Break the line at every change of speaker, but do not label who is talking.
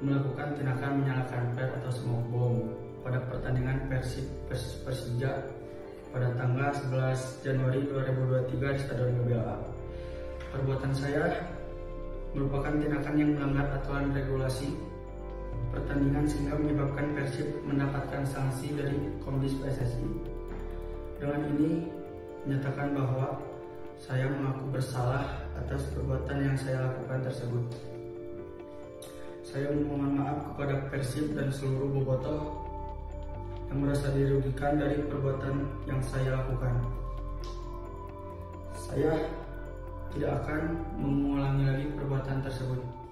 melakukan tindakan menyalakan pet atau smoke bomb pada pertandingan Persib Pers Persija pada tanggal 11 Januari 2023 di Stadion GBLA. Perbuatan saya merupakan tindakan yang melanggar aturan regulasi pertandingan sehingga menyebabkan Persib mendapatkan sanksi dari Komdis PSSI. Dengan ini menyatakan bahwa saya mengaku bersalah atas perbuatan yang saya lakukan tersebut. Saya memohon maaf kepada Persib dan seluruh bobotoh yang merasa dirugikan dari perbuatan yang saya lakukan. Saya tidak akan mengulangi lagi perbuatan tersebut.